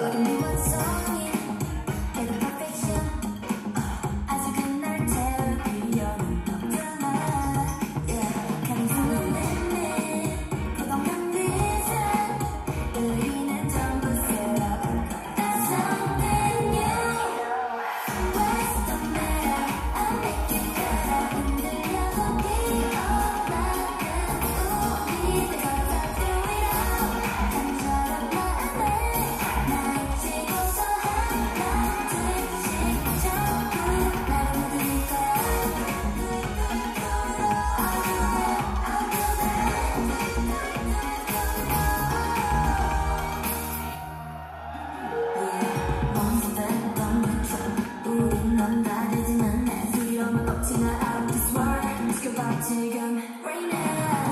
But no one's I'll take them right now.